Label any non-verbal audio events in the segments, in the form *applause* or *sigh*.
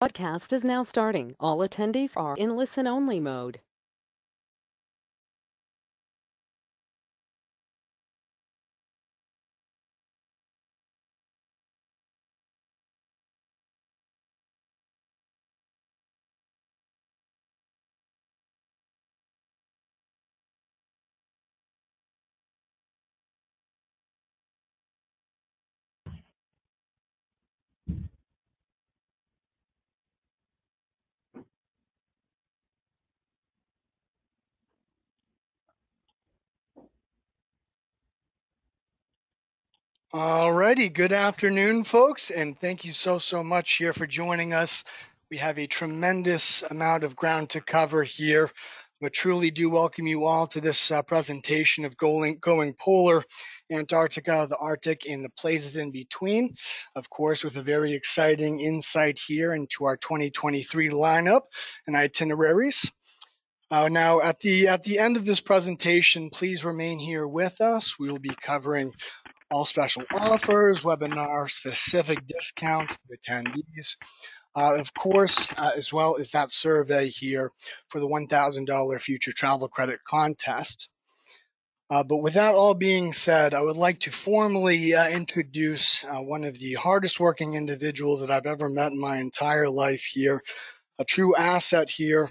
Podcast is now starting. All attendees are in listen-only mode. Alrighty, good afternoon, folks, and thank you so, so much here for joining us. We have a tremendous amount of ground to cover here, but truly do welcome you all to this uh, presentation of going, going polar, Antarctica, the Arctic, and the places in between. Of course, with a very exciting insight here into our 2023 lineup and itineraries. Uh, now, at the at the end of this presentation, please remain here with us. We will be covering all special offers, webinar specific discounts to attendees. Uh, of course, uh, as well as that survey here for the $1,000 future travel credit contest. Uh, but with that all being said, I would like to formally uh, introduce uh, one of the hardest working individuals that I've ever met in my entire life here, a true asset here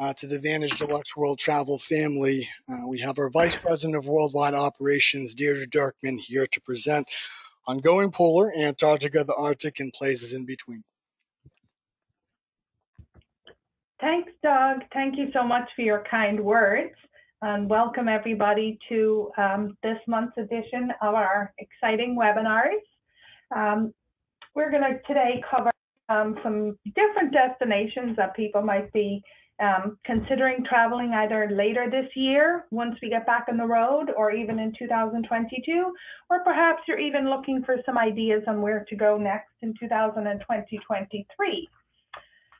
uh, to the Vantage Deluxe World Travel family. Uh, we have our Vice President of Worldwide Operations, Deirdre Dirkman, here to present Ongoing Polar, Antarctica, the Arctic, and places in between. Thanks, Doug. Thank you so much for your kind words. And welcome everybody to um, this month's edition of our exciting webinars. Um, we're going to today cover um, some different destinations that people might be um, considering traveling either later this year once we get back on the road or even in 2022, or perhaps you're even looking for some ideas on where to go next in 2023.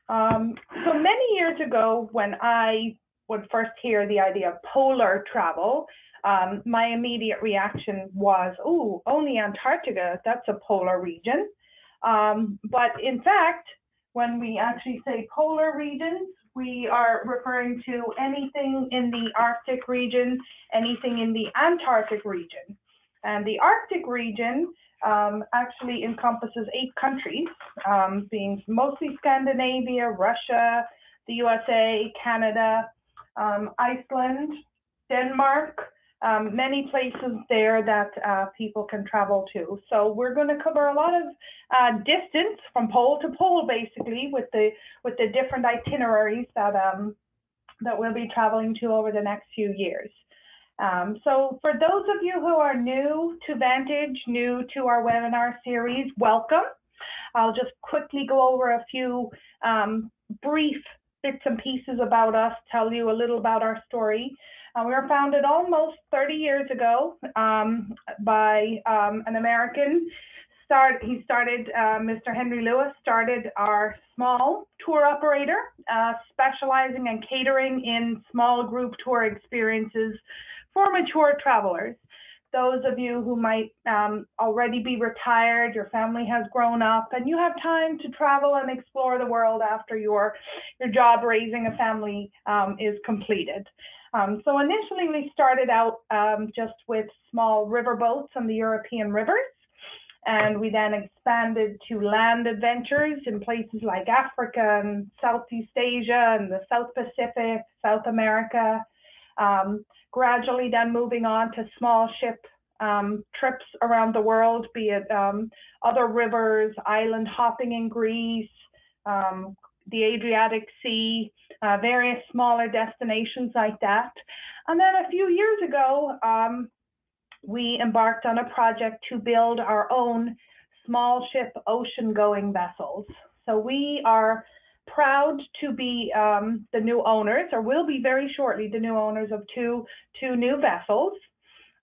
Um, so many years ago, when I would first hear the idea of polar travel, um, my immediate reaction was, oh, only Antarctica, that's a polar region. Um, but in fact, when we actually say polar regions, we are referring to anything in the Arctic region, anything in the Antarctic region. And the Arctic region um, actually encompasses eight countries, um, being mostly Scandinavia, Russia, the USA, Canada, um, Iceland, Denmark, um, many places there that uh, people can travel to. So we're going to cover a lot of uh, distance from pole to pole, basically, with the with the different itineraries that um, that we'll be traveling to over the next few years. Um, so for those of you who are new to Vantage, new to our webinar series, welcome. I'll just quickly go over a few um, brief bits and pieces about us, tell you a little about our story. Uh, we were founded almost 30 years ago um, by um, an American. Start, he started, uh, Mr. Henry Lewis started our small tour operator, uh, specializing in catering in small group tour experiences for mature travelers. Those of you who might um, already be retired, your family has grown up, and you have time to travel and explore the world after your, your job raising a family um, is completed. Um, so initially we started out um, just with small river boats on the European rivers. And we then expanded to land adventures in places like Africa and Southeast Asia and the South Pacific, South America. Um, gradually then moving on to small ship um, trips around the world, be it um, other rivers, island hopping in Greece, um, the Adriatic Sea, uh, various smaller destinations like that. And then a few years ago, um, we embarked on a project to build our own small ship ocean going vessels. So we are proud to be um, the new owners, or will be very shortly the new owners of two, two new vessels.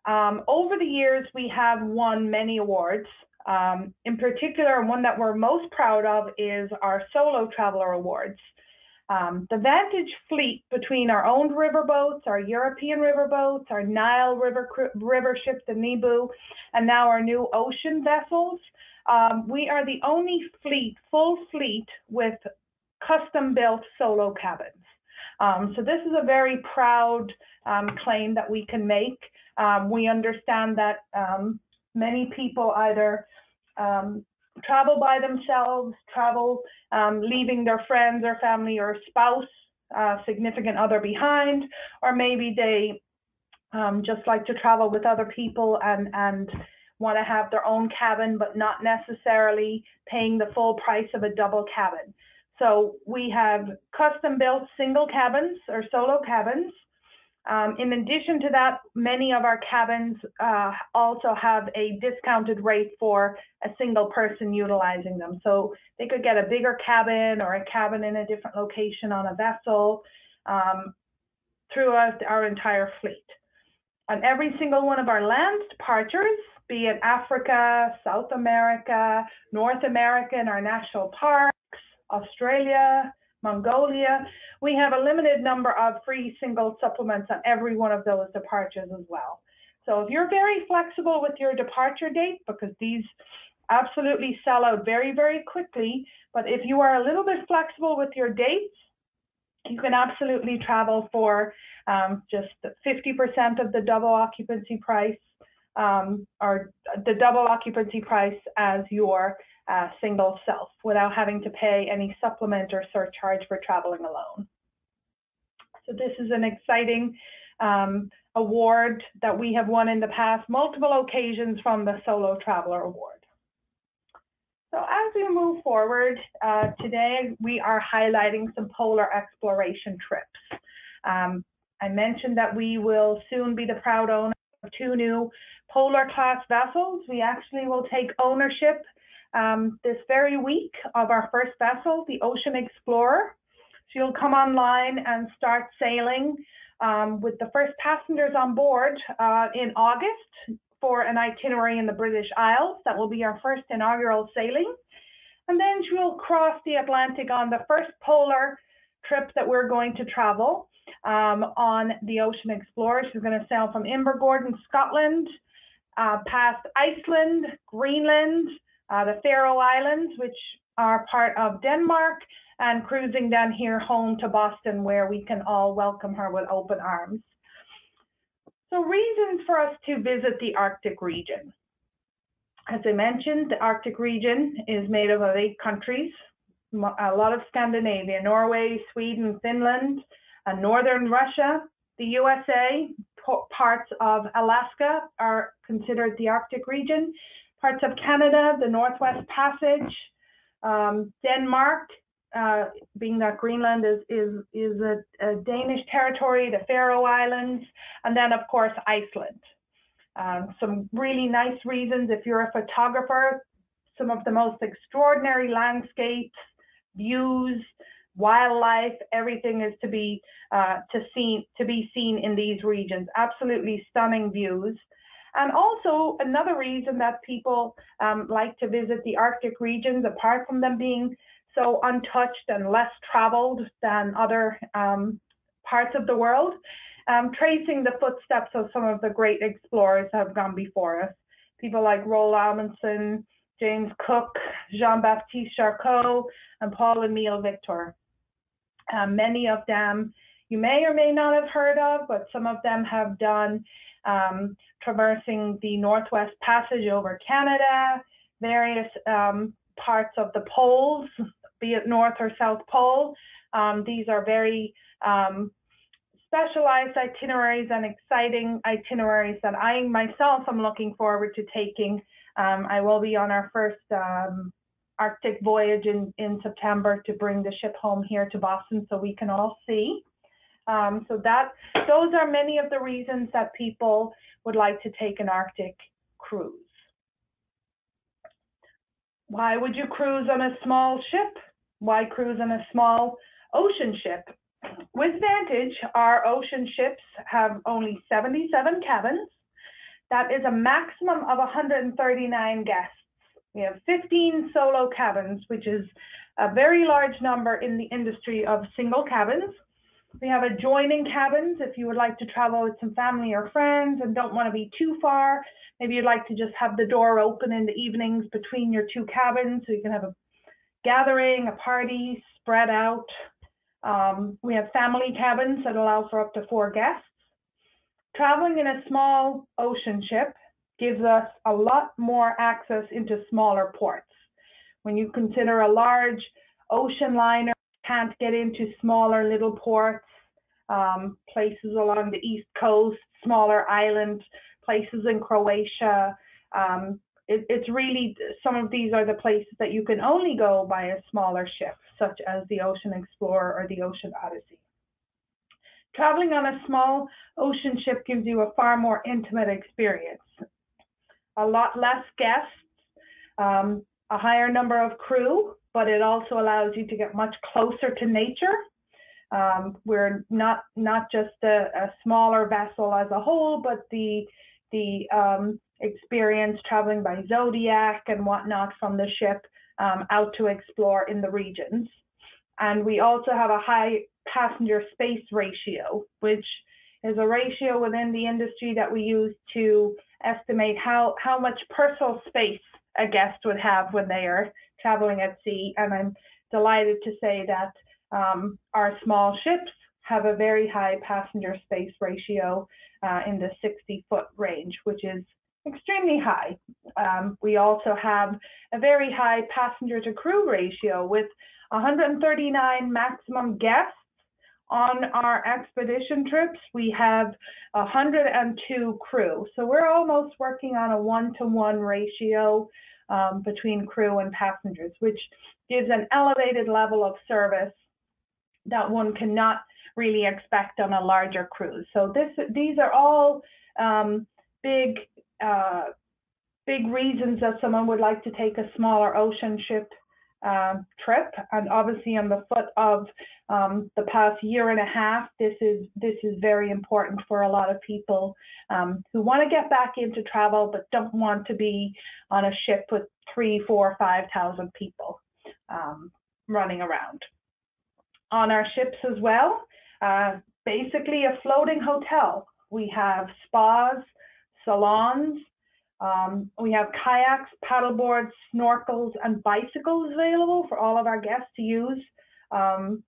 Um, over the years, we have won many awards. Um, in particular, one that we're most proud of is our Solo Traveler Awards. Um, the Vantage fleet between our owned riverboats, our European riverboats, our Nile river, river ship, the Nibu, and now our new ocean vessels, um, we are the only fleet, full fleet, with custom built solo cabins. Um, so this is a very proud um, claim that we can make. Um, we understand that um, many people either um, travel by themselves, travel um, leaving their friends or family or spouse, uh, significant other behind, or maybe they just like to travel with other people and, and want to have their own cabin, but not necessarily paying the full price of a double cabin. So we have custom built single cabins or solo cabins. Um, in addition to that, many of our cabins uh, also have a discounted rate for a single person utilizing them. So they could get a bigger cabin or a cabin in a different location on a vessel um, throughout our entire fleet. On every single one of our land departures, be it Africa, South America, North America, and our national parks, Australia, Mongolia. We have a limited number of free single supplements on every one of those departures as well. So if you're very flexible with your departure date, because these absolutely sell out very, very quickly, but if you are a little bit flexible with your dates, you can absolutely travel for um, just 50% of the double occupancy price um, or the double occupancy price as your uh, single self without having to pay any supplement or surcharge for traveling alone. So this is an exciting um, award that we have won in the past, multiple occasions from the Solo Traveler Award. So as we move forward, uh, today we are highlighting some polar exploration trips. Um, I mentioned that we will soon be the proud owner of two new polar class vessels. We actually will take ownership um, this very week of our first vessel, the Ocean Explorer. She'll come online and start sailing um, with the first passengers on board uh, in August for an itinerary in the British Isles. That will be our first inaugural sailing. And then she will cross the Atlantic on the first polar trip that we're going to travel um, on the Ocean Explorer. She's going to sail from Invergordon, Scotland, uh, past Iceland, Greenland, uh, the Faroe Islands, which are part of Denmark, and cruising down here home to Boston, where we can all welcome her with open arms. So reasons for us to visit the Arctic region. As I mentioned, the Arctic region is made up of eight countries, a lot of Scandinavia, Norway, Sweden, Finland, and northern Russia, the USA, parts of Alaska are considered the Arctic region, parts of Canada, the Northwest Passage, um, Denmark, uh, being that Greenland is is is a, a, Danish territory, the Faroe Islands, and then of course Iceland. Um, some really nice reasons if you're a photographer, some of the most extraordinary landscapes, views, wildlife, everything is to be uh, to see to be seen in these regions. Absolutely stunning views. And also another reason that people um, like to visit the Arctic regions, apart from them being so untouched and less traveled than other um, parts of the world, um, tracing the footsteps of some of the great explorers have gone before us. People like Roald Amundsen, James Cook, Jean-Baptiste Charcot, and Paul-Emile Victor. Um, many of them you may or may not have heard of, but some of them have done um, traversing the Northwest Passage over Canada, various um, parts of the poles, *laughs* be it North or South Pole. Um, these are very um, specialized itineraries and exciting itineraries that I myself am looking forward to taking. Um, I will be on our first um, Arctic voyage in, in September to bring the ship home here to Boston so we can all see. Um, so that those are many of the reasons that people would like to take an Arctic cruise. Why would you cruise on a small ship? Why cruise on a small ocean ship? With Vantage, our ocean ships have only 77 cabins. That is a maximum of 139 guests. We have 15 solo cabins, which is a very large number in the industry of single cabins. We have adjoining cabins if you would like to travel with some family or friends and don't want to be too far. Maybe you'd like to just have the door open in the evenings between your two cabins so you can have a gathering, a party, spread out. Um, we have family cabins that allow for up to four guests. Traveling in a small ocean ship gives us a lot more access into smaller ports. When you consider a large ocean liner can't get into smaller little ports, um, places along the east coast, smaller island places in Croatia. Um, it, it's really some of these are the places that you can only go by a smaller ship, such as the Ocean Explorer or the Ocean Odyssey. Traveling on a small ocean ship gives you a far more intimate experience. A lot less guests, um, a higher number of crew, but it also allows you to get much closer to nature. Um, we're not not just a, a, smaller vessel as a whole, but the the um, experience traveling by Zodiac and whatnot from the ship um, out to explore in the regions. And we also have a high passenger space ratio, which is a ratio within the industry that we use to estimate how, how much personal space a guest would have when they are traveling at sea. And I'm delighted to say that um, our small ships have a very high passenger space ratio uh, in the 60 foot range, which is extremely high. Um, we also have a very high passenger to crew ratio with 139 maximum guests on our expedition trips. We have 102 crew. So we're almost working on a one to one ratio um, between crew and passengers, which gives an elevated level of service that one cannot really expect on a larger cruise. So this, these are all um, big uh, big reasons that someone would like to take a smaller ocean ship um, trip. And obviously, on the foot of um, the past year and a half, this is this is very important for a lot of people um, who want to get back into travel but don't want to be on a ship with three, four, five thousand people um, running around. On our ships as well, uh, basically a floating hotel. We have spas, salons. Um, we have kayaks, paddleboards, snorkels, and bicycles available for all of our guests to use. Um,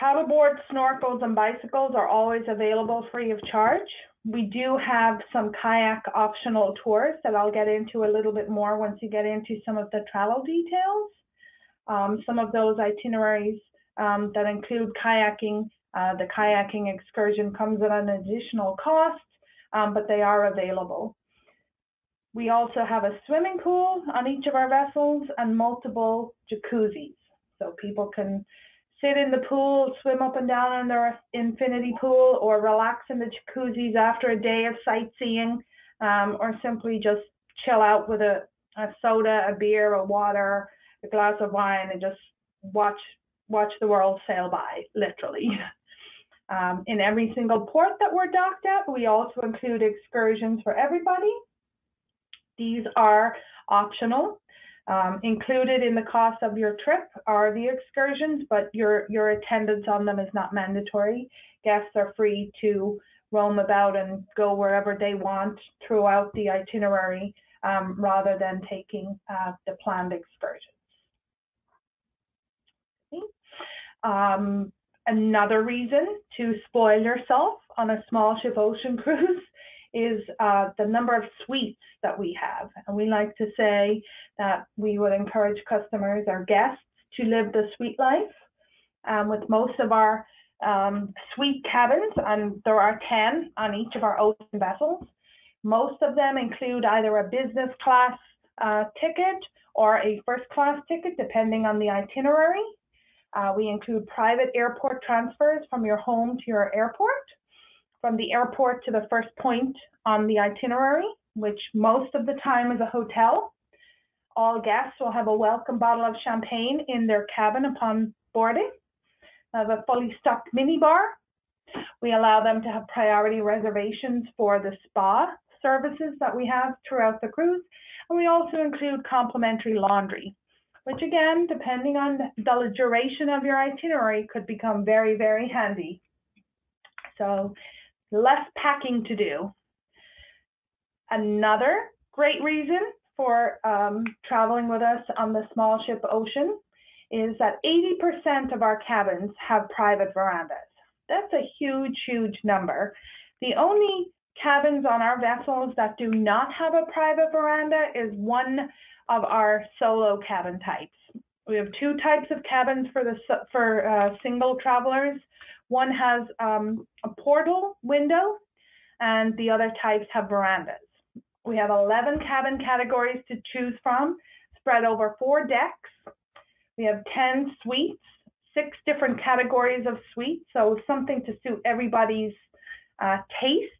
paddleboards, snorkels, and bicycles are always available free of charge. We do have some kayak optional tours that I'll get into a little bit more once you get into some of the travel details. Um, some of those itineraries um, that include kayaking, uh, the kayaking excursion comes at an additional cost um, but they are available. We also have a swimming pool on each of our vessels and multiple jacuzzis. So people can sit in the pool, swim up and down in their infinity pool, or relax in the jacuzzis after a day of sightseeing, um, or simply just chill out with a, a soda, a beer, a water, a glass of wine, and just watch watch the world sail by, literally. *laughs* Um, in every single port that we're docked at, we also include excursions for everybody. These are optional. Um, included in the cost of your trip are the excursions, but your, your attendance on them is not mandatory. Guests are free to roam about and go wherever they want throughout the itinerary um, rather than taking uh, the planned excursions. Okay. Um, Another reason to spoil yourself on a small ship ocean *laughs* cruise is uh, the number of suites that we have. And we like to say that we would encourage customers or guests to live the suite life. Um, with most of our um, suite cabins, and there are 10 on each of our ocean vessels, most of them include either a business class uh, ticket or a first class ticket, depending on the itinerary. Uh, we include private airport transfers from your home to your airport, from the airport to the first point on the itinerary, which most of the time is a hotel. All guests will have a welcome bottle of champagne in their cabin upon boarding. We have a fully stocked minibar. We allow them to have priority reservations for the spa services that we have throughout the cruise. And we also include complimentary laundry which again, depending on the duration of your itinerary, could become very, very handy. So less packing to do. Another great reason for um, traveling with us on the small ship ocean is that 80% of our cabins have private verandas. That's a huge, huge number. The only cabins on our vessels that do not have a private veranda is one of our solo cabin types. We have two types of cabins for the for uh, single travelers. One has um, a portal window, and the other types have verandas. We have 11 cabin categories to choose from, spread over four decks. We have 10 suites, six different categories of suites, so something to suit everybody's uh, tastes.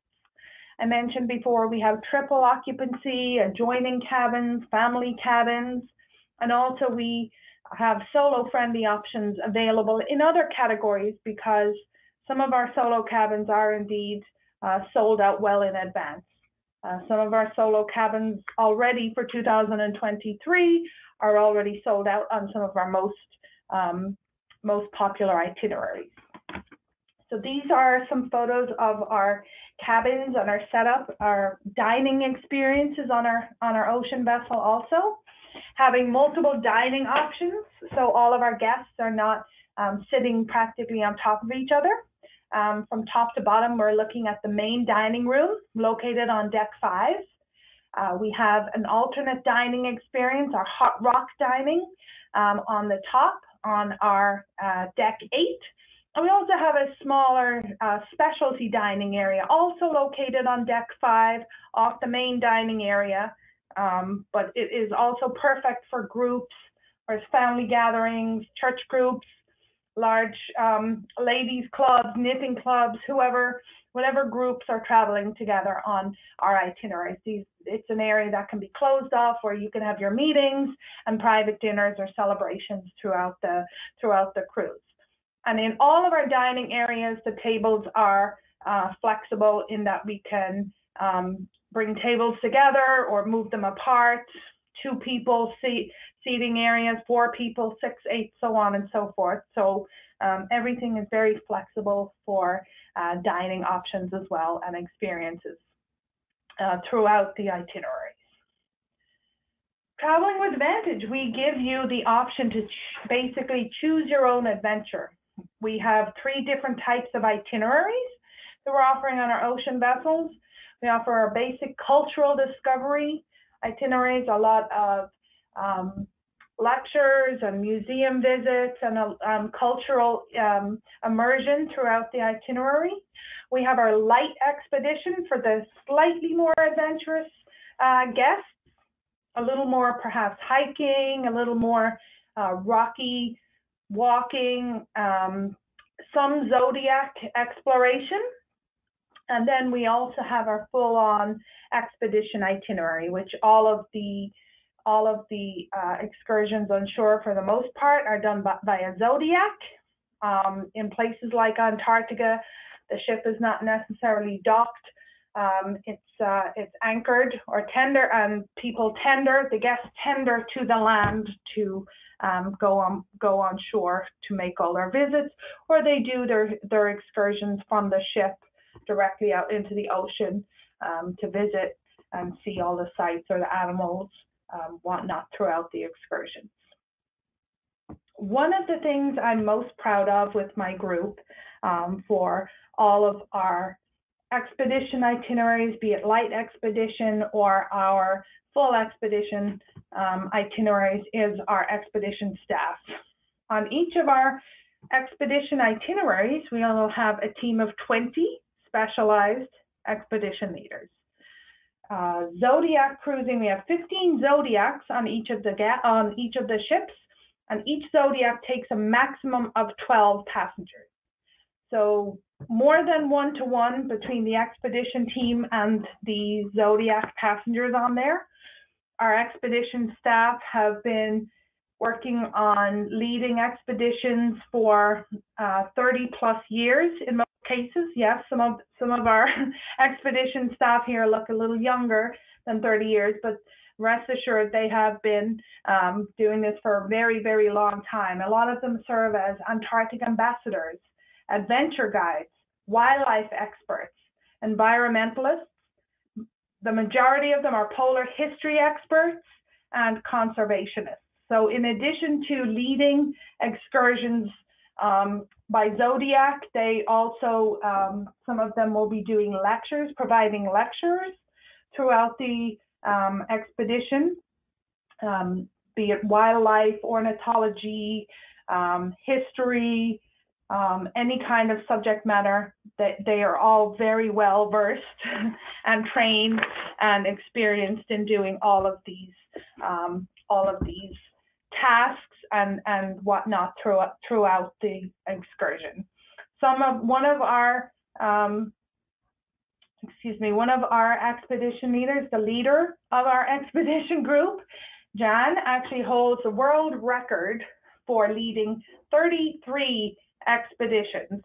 I mentioned before we have triple occupancy, adjoining cabins, family cabins, and also we have solo friendly options available in other categories because some of our solo cabins are indeed uh, sold out well in advance. Uh, some of our solo cabins already for 2023 are already sold out on some of our most um, most popular itineraries. So these are some photos of our cabins and our setup, our dining experiences on our on our ocean vessel also having multiple dining options. So all of our guests are not um, sitting practically on top of each other. Um, from top to bottom, we're looking at the main dining room located on deck five. Uh, we have an alternate dining experience, our hot rock dining um, on the top on our uh, deck eight. And we also have a smaller uh, specialty dining area, also located on deck five off the main dining area um, but it is also perfect for groups or family gatherings, church groups, large um, ladies clubs, knitting clubs, whoever, whatever groups are traveling together on our itineraries. These, it's an area that can be closed off where you can have your meetings and private dinners or celebrations throughout the throughout the cruise. And in all of our dining areas, the tables are uh, flexible in that we can um, bring tables together or move them apart, two people seat, seating areas, four people, six, eight, so on and so forth. So um, everything is very flexible for uh, dining options as well and experiences uh, throughout the itineraries. Traveling with Vantage, we give you the option to ch basically choose your own adventure. We have three different types of itineraries that we're offering on our ocean vessels. We offer a basic cultural discovery itineraries, a lot of um, lectures and museum visits and a um, cultural um, immersion throughout the itinerary. We have our light expedition for the slightly more adventurous uh, guests, a little more perhaps hiking, a little more uh, rocky walking, um, some zodiac exploration. And then we also have our full-on expedition itinerary, which all of the all of the uh, excursions on shore, for the most part, are done by, a Zodiac. Um, in places like Antarctica, the ship is not necessarily docked. Um, it's uh, it's anchored or tender, and people tender the guests tender to the land to um, go on go on shore to make all their visits, or they do their their excursions from the ship directly out into the ocean um, to visit and see all the sights or the animals, um, whatnot throughout the excursions. One of the things I'm most proud of with my group um, for all of our expedition itineraries, be it light expedition or our full expedition um, itineraries, is our expedition staff. On each of our expedition itineraries, we will have a team of 20 specialized expedition leaders. Uh, Zodiac cruising, we have 15 Zodiacs on each of the on each of the ships, and each Zodiac takes a maximum of 12 passengers. So more than one to one between the expedition team and the Zodiac passengers on there. Our expedition staff have been working on leading expeditions for uh, 30 plus years in most cases. Yes, some of some of our *laughs* expedition staff here look a little younger than 30 years, but rest assured they have been um, doing this for a very, very long time. A lot of them serve as Antarctic ambassadors, adventure guides, wildlife experts, environmentalists. The majority of them are polar history experts and conservationists. So in addition to leading excursions um, by Zodiac, they also, um, some of them will be doing lectures, providing lectures throughout the um, expedition, um, be it wildlife, ornithology, um, history, um, any kind of subject matter that they are all very well versed *laughs* and trained and experienced in doing all of these all of these tasks and and whatnot throughout throughout the excursion. Some of one of our um, excuse me one of our expedition leaders, the leader of our *laughs* expedition group, Jan actually holds the world record for leading 33 expeditions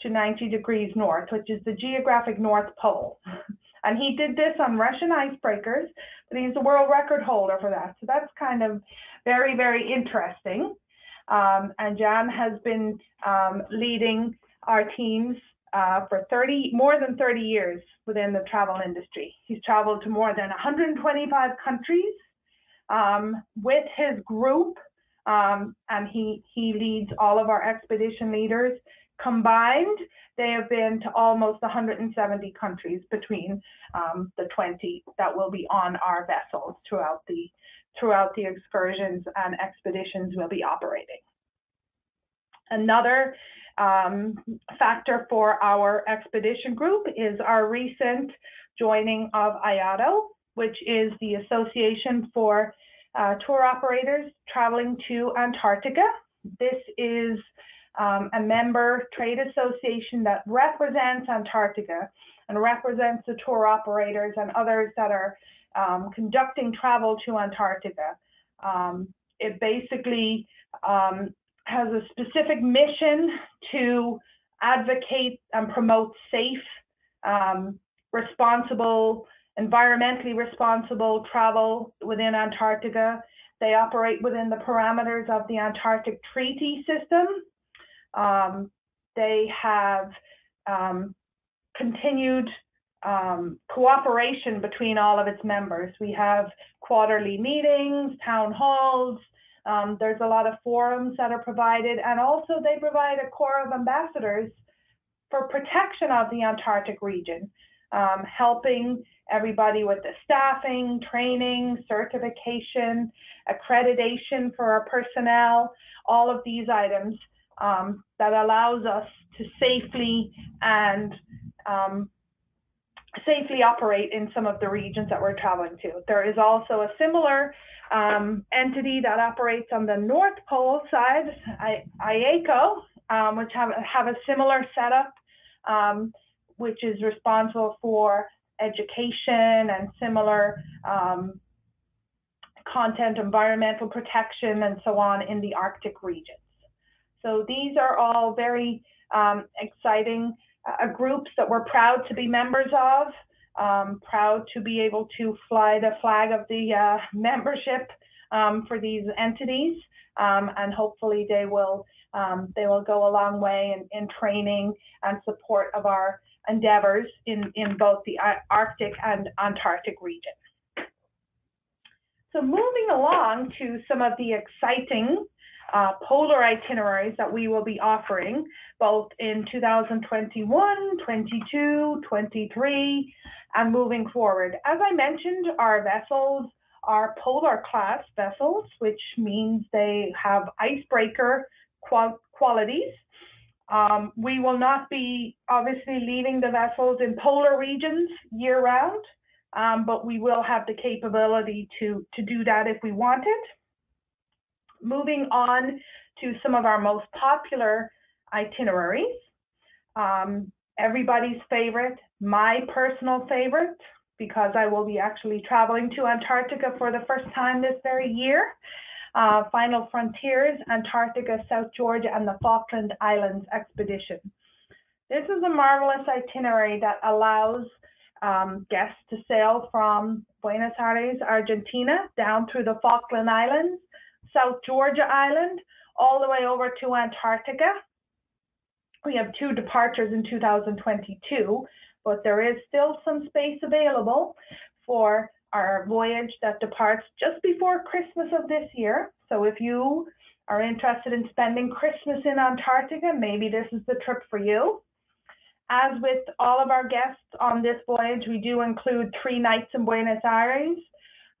to 90 degrees north, which is the geographic North Pole. *laughs* And he did this on Russian icebreakers, but he's a world record holder for that. So that's kind of very, very interesting. Um, and Jan has been um, leading our teams uh, for 30, more than 30 years within the travel industry. He's traveled to more than 125 countries um, with his group um, and he, he leads all of our expedition leaders. Combined, they have been to almost 170 countries between um, the 20 that will be on our vessels throughout the throughout the excursions and expeditions we'll be operating. Another um, factor for our expedition group is our recent joining of IATO, which is the Association for uh, tour operators traveling to Antarctica. This is um, a member trade association that represents Antarctica and represents the tour operators and others that are um, conducting travel to Antarctica. Um, it basically um, has a specific mission to advocate and promote safe, um, responsible environmentally responsible travel within Antarctica. They operate within the parameters of the Antarctic Treaty System. Um, they have um, continued um, cooperation between all of its members. We have quarterly meetings, town halls. Um, there's a lot of forums that are provided, and also they provide a corps of ambassadors for protection of the Antarctic region, um, helping everybody with the staffing, training, certification, accreditation for our personnel, all of these items um, that allows us to safely and um, safely operate in some of the regions that we're traveling to. There is also a similar um, entity that operates on the North Pole side, I, IACO, um, which have, have a similar setup, um, which is responsible for education and similar um, content, environmental protection, and so on in the Arctic regions. So these are all very um, exciting uh, groups that we're proud to be members of, um, proud to be able to fly the flag of the uh, *laughs* membership um, for these entities, um, and hopefully they will um, they will go a long way in, in training and support of our endeavors in, in both the Arctic and Antarctic region. So moving along to some of the exciting uh, polar itineraries that we will be offering both in 2021, 22, 23, and moving forward. As I mentioned, our vessels are polar class vessels, which means they have icebreaker qual qualities. Um, we will not be obviously leaving the vessels in polar regions year round, um, but we will have the capability to, to do that if we wanted. Moving on to some of our most popular itineraries. Um, everybody's favorite, my personal favorite, because I will be actually traveling to Antarctica for the first time this very year uh, Final Frontiers, Antarctica, South Georgia, and the Falkland Islands expedition. This is a marvelous itinerary that allows um, guests to sail from Buenos Aires, Argentina, down through the Falkland Islands, South Georgia Island, all the way over to Antarctica. We have two departures in 2022, but there is still some space available for our voyage that departs just before Christmas of this year. So if you are interested in spending Christmas in Antarctica, maybe this is the trip for you. As with all of our guests on this voyage, we do include three nights in Buenos Aires,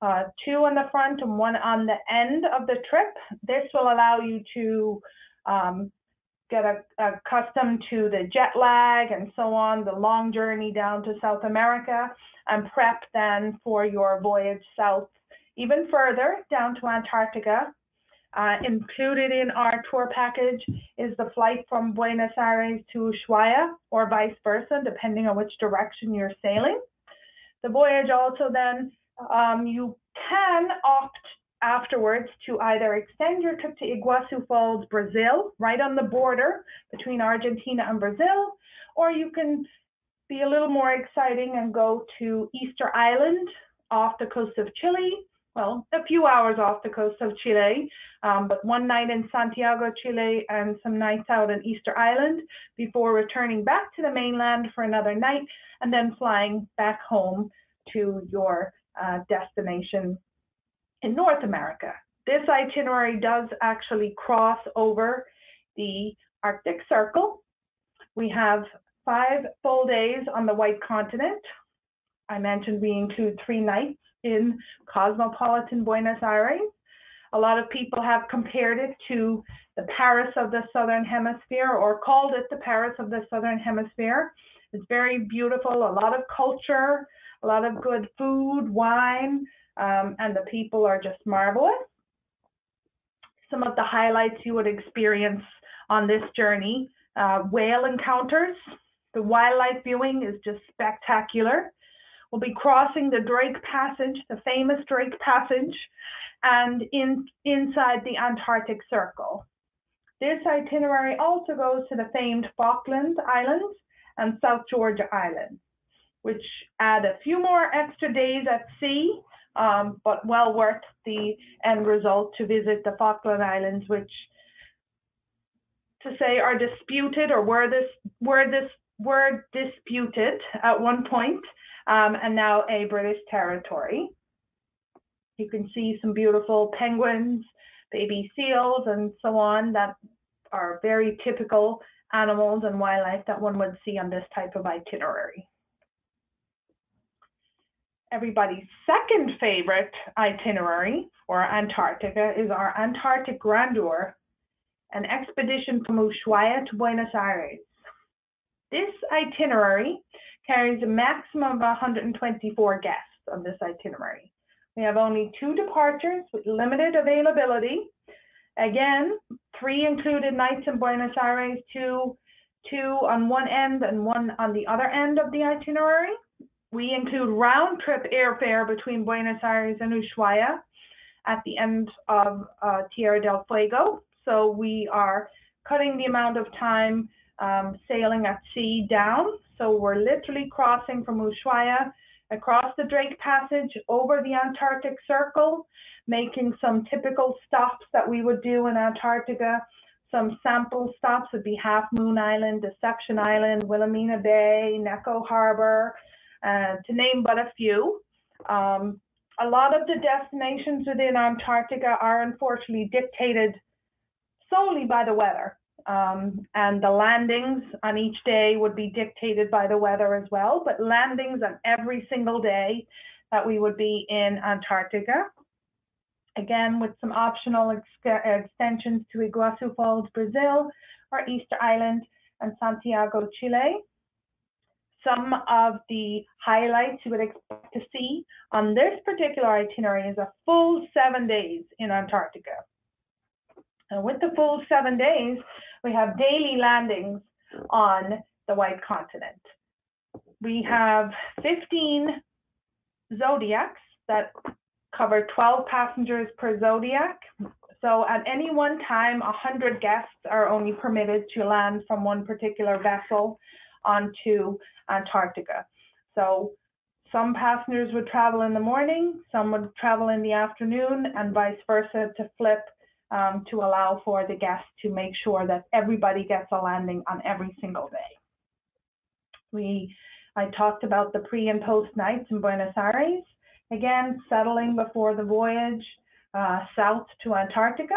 uh, two on the front and one on the end of the trip. This will allow you to um, get a, accustomed to the jet lag and so on, the long journey down to South America, and prep then for your voyage south even further down to Antarctica. Uh, included in our tour package is the flight from Buenos Aires to Ushuaia or vice versa, depending on which direction you're sailing. The voyage also then, um, you can opt afterwards to either extend your trip to Iguazu Falls, Brazil, right on the border between Argentina and Brazil, or you can be a little more exciting and go to Easter Island off the coast of Chile, well, a few hours off the coast of Chile, um, but one night in Santiago, Chile, and some nights out in Easter Island before returning back to the mainland for another night and then flying back home to your uh, destination in North America. This itinerary does actually cross over the Arctic Circle. We have five full days on the White Continent. I mentioned we include three nights in cosmopolitan Buenos Aires. A lot of people have compared it to the Paris of the Southern Hemisphere or called it the Paris of the Southern Hemisphere. It's very beautiful, a lot of culture, a lot of good food, wine, um, and the people are just marvelous. Some of the highlights you would experience on this journey uh, whale encounters. The wildlife viewing is just spectacular. We'll be crossing the Drake Passage, the famous Drake Passage, and in, inside the Antarctic Circle. This itinerary also goes to the famed Falkland Islands and South Georgia Island, which add a few more extra days at sea, um, but well worth the end result to visit the Falkland Islands, which to say are disputed or were this were this were disputed at one point um, and now a British territory. You can see some beautiful penguins, baby seals, and so on that are very typical animals and wildlife that one would see on this type of itinerary. Everybody's second favorite itinerary for Antarctica is our Antarctic Grandeur, an expedition from Ushuaia to Buenos Aires. This itinerary carries a maximum of 124 guests on this itinerary. We have only two departures with limited availability. Again, three included nights in Buenos Aires, two, two on one end and one on the other end of the itinerary. We include round trip airfare between Buenos Aires and Ushuaia at the end of uh, Tierra del Fuego. So we are cutting the amount of time um, sailing at sea down. So we're literally crossing from Ushuaia across the Drake Passage over the Antarctic Circle, making some typical stops that we would do in Antarctica. Some sample stops would be Half Moon Island, Deception Island, Wilhelmina Bay, Neko Harbor, uh, to name but a few. Um, a lot of the destinations within Antarctica are unfortunately dictated solely by the weather. Um, and the landings on each day would be dictated by the weather as well, but landings on every single day that we would be in Antarctica. Again, with some optional ex extensions to Iguazu Falls, Brazil, or Easter Island and Santiago, Chile. Some of the highlights you would expect to see on this particular itinerary is a full seven days in Antarctica. And with the full seven days, we have daily landings on the White Continent. We have 15 Zodiacs that cover 12 passengers per Zodiac. So at any one time, 100 guests are only permitted to land from one particular vessel onto Antarctica. So some passengers would travel in the morning, some would travel in the afternoon, and vice versa to flip um, to allow for the guests to make sure that everybody gets a landing on every single day. We, I talked about the pre and post nights in Buenos Aires. Again, settling before the voyage, uh, south to Antarctica.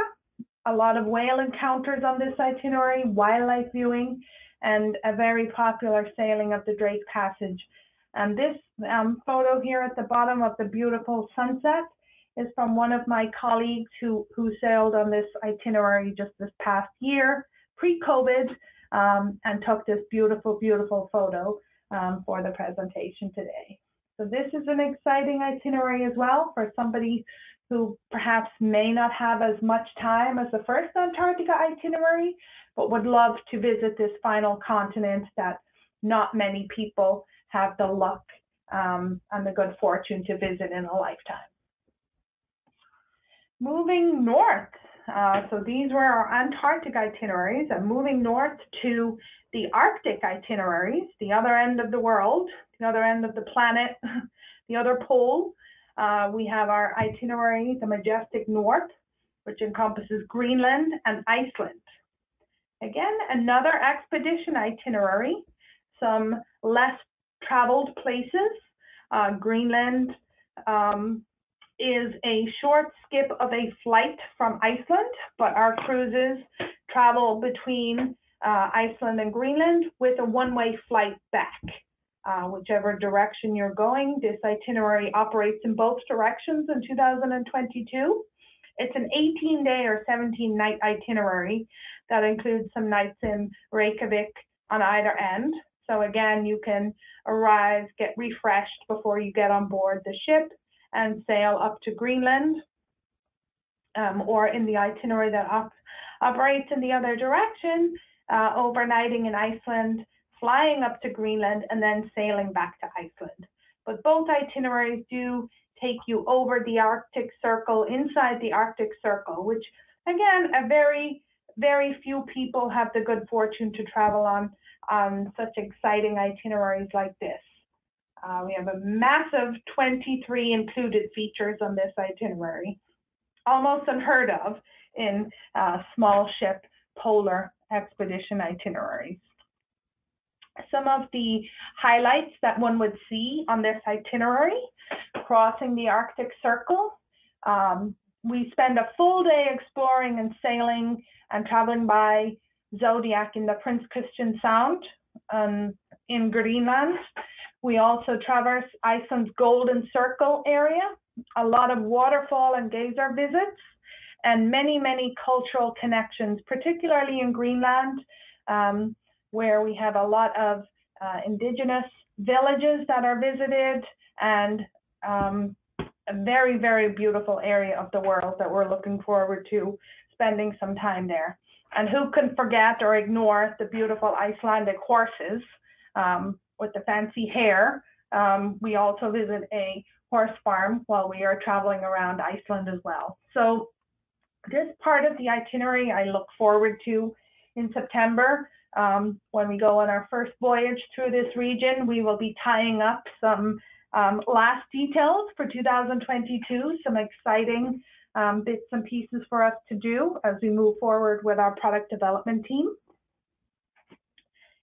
A lot of whale encounters on this itinerary, wildlife viewing, and a very popular sailing of the Drake Passage. And this um, photo here at the bottom of the beautiful sunset is from one of my colleagues who, who sailed on this itinerary just this past year, pre-COVID, um, and took this beautiful, beautiful photo um, for the presentation today. So this is an exciting itinerary as well for somebody who perhaps may not have as much time as the first Antarctica itinerary, but would love to visit this final continent that not many people have the luck um, and the good fortune to visit in a lifetime. Moving north, uh, so these were our Antarctic itineraries, and moving north to the Arctic itineraries, the other end of the world, the other end of the planet, *laughs* the other pole. Uh, we have our itinerary, the Majestic North, which encompasses Greenland and Iceland. Again, another expedition itinerary, some less traveled places. Uh, Greenland um, is a short skip of a flight from Iceland, but our cruises travel between uh, Iceland and Greenland with a one-way flight back. Uh, whichever direction you're going, this itinerary operates in both directions in 2022. It's an 18 day or 17 night itinerary that includes some nights in Reykjavik on either end. So again, you can arrive, get refreshed before you get on board the ship and sail up to Greenland. Um, or in the itinerary that op operates in the other direction, uh, overnighting in Iceland, flying up to Greenland, and then sailing back to Iceland. But both itineraries do take you over the Arctic Circle, inside the Arctic Circle, which again, a very, very few people have the good fortune to travel on on such exciting itineraries like this. Uh, we have a massive 23 included features on this itinerary, almost unheard of in uh, small ship polar expedition itineraries. Some of the highlights that one would see on this itinerary, crossing the Arctic Circle. Um, we spend a full day exploring and sailing and traveling by Zodiac in the Prince Christian Sound um, in Greenland. We also traverse Iceland's Golden Circle area, a lot of waterfall and geyser visits, and many, many cultural connections, particularly in Greenland, um, where we have a lot of uh, indigenous villages that are visited and um, a very, very beautiful area of the world that we're looking forward to spending some time there. And who can forget or ignore the beautiful Icelandic horses um, with the fancy hair? Um, we also visit a horse farm while we are traveling around Iceland as well. So this part of the itinerary I look forward to in September. Um, when we go on our first voyage through this region, we will be tying up some um, last details for 2022, some exciting um, bits and pieces for us to do as we move forward with our product development team.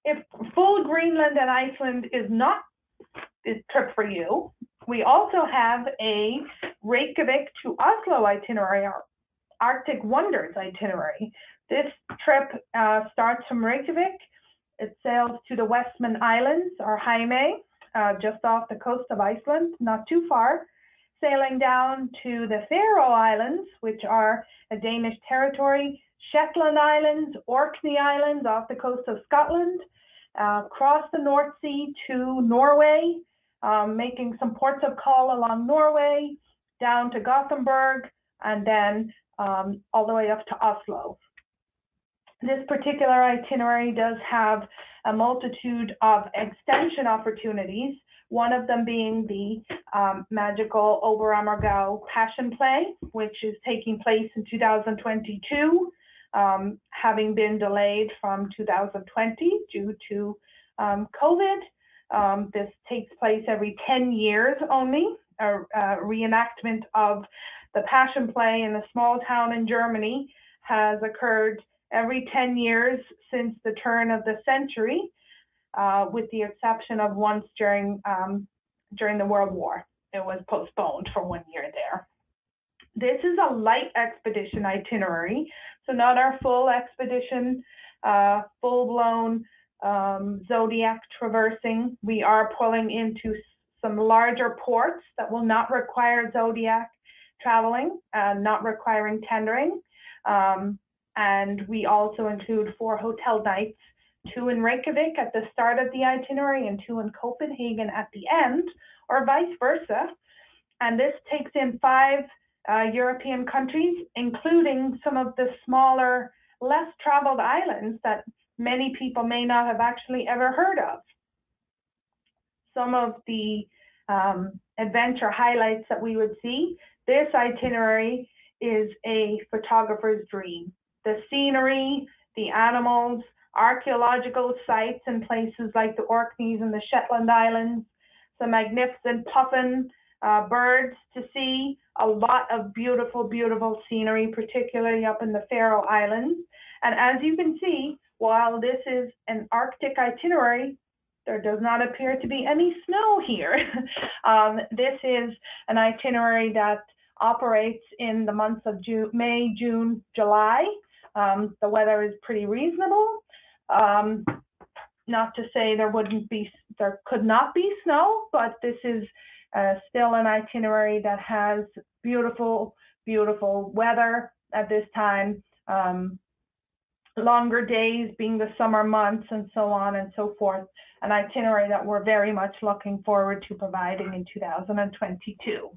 If full Greenland and Iceland is not this trip for you, we also have a Reykjavik to Oslo itinerary, our Arctic Wonders itinerary. This trip uh, starts from Reykjavik. It sails to the Westman Islands, or Heimaey, uh, just off the coast of Iceland, not too far sailing down to the Faroe Islands, which are a Danish territory, Shetland Islands, Orkney Islands off the coast of Scotland, uh, across the North Sea to Norway, um, making some ports of call along Norway, down to Gothenburg, and then um, all the way up to Oslo. This particular itinerary does have a multitude of extension opportunities one of them being the um, magical Oberammergau Passion Play, which is taking place in 2022, um, having been delayed from 2020 due to um, COVID. Um, this takes place every 10 years only, a, a reenactment of the Passion Play in a small town in Germany has occurred every 10 years since the turn of the century uh, with the exception of once during um, during the World War. It was postponed for one year there. This is a light expedition itinerary, so not our full expedition, uh, full-blown um, zodiac traversing. We are pulling into some larger ports that will not require zodiac traveling, uh, not requiring tendering. Um, and we also include four hotel nights, two in Reykjavik at the start of the itinerary and two in Copenhagen at the end, or vice versa. And this takes in five uh, European countries, including some of the smaller, less traveled islands that many people may not have actually ever heard of. Some of the um, adventure highlights that we would see. This itinerary is a photographer's dream. The scenery, the animals, archaeological sites in places like the Orkneys and the Shetland Islands, some magnificent puffin uh, birds to see, a lot of beautiful, beautiful scenery, particularly up in the Faroe Islands. And as you can see, while this is an Arctic itinerary, there does not appear to be any snow here. *laughs* um, this is an itinerary that operates in the months of June, May, June, July. Um, the weather is pretty reasonable. Um, not to say there wouldn't be, there could not be snow, but this is uh, still an itinerary that has beautiful, beautiful weather at this time. Um, longer days being the summer months and so on and so forth, an itinerary that we're very much looking forward to providing in 2022.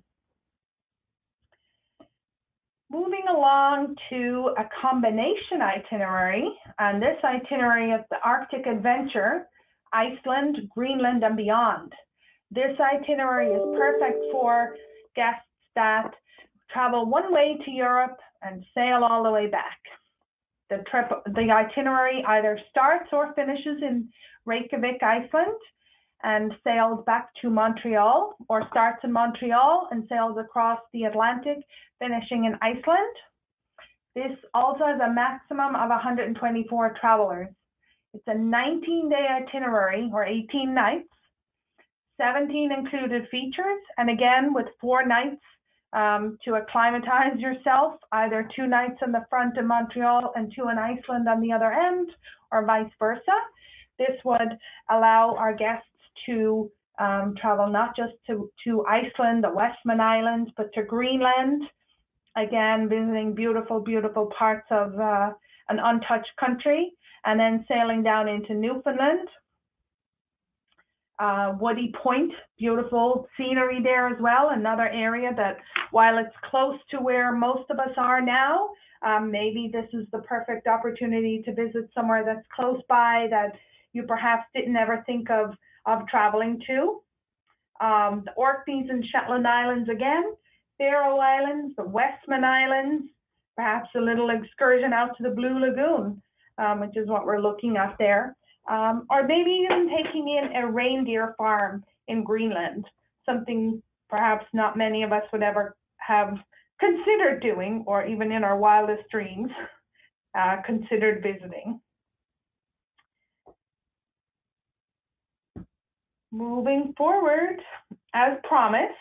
Moving along to a combination itinerary, and this itinerary is the Arctic Adventure, Iceland, Greenland, and beyond. This itinerary is perfect for guests that travel one way to Europe and sail all the way back. The trip, the itinerary either starts or finishes in Reykjavik, Iceland, and sails back to Montreal, or starts in Montreal and sails across the Atlantic, finishing in Iceland. This also has a maximum of 124 travelers. It's a 19-day itinerary, or 18 nights, 17 included features, and again with four nights um, to acclimatize yourself, either two nights in the front in Montreal and two in Iceland on the other end, or vice versa. This would allow our guests to um, travel not just to, to Iceland, the Westman Islands, but to Greenland. Again, visiting beautiful, beautiful parts of uh, an untouched country, and then sailing down into Newfoundland, uh, Woody Point, beautiful scenery there as well. Another area that, while it's close to where most of us are now, um, maybe this is the perfect opportunity to visit somewhere that's close by that you perhaps didn't ever think of of traveling to. Um, the Orkneys and Shetland Islands again, Faroe Islands, the Westman Islands, perhaps a little excursion out to the Blue Lagoon, um, which is what we're looking at there um, or maybe even taking in a reindeer farm in Greenland, something perhaps not many of us would ever have considered doing, or even in our wildest dreams, *laughs* uh, considered visiting. Moving forward, as promised,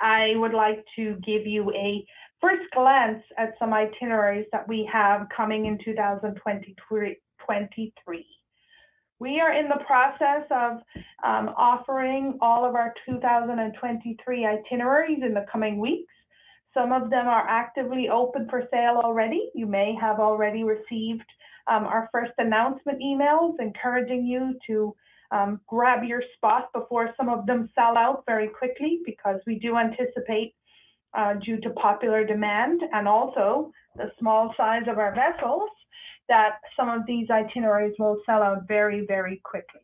I would like to give you a first glance at some itineraries that we have coming in 2023. We are in the process of um, offering all of our 2023 itineraries in the coming weeks. Some of them are actively open for sale already. You may have already received um, our first announcement emails encouraging you to um, grab your spot before some of them sell out very quickly because we do anticipate uh, due to popular demand and also the small size of our vessels that some of these itineraries will sell out very, very quickly.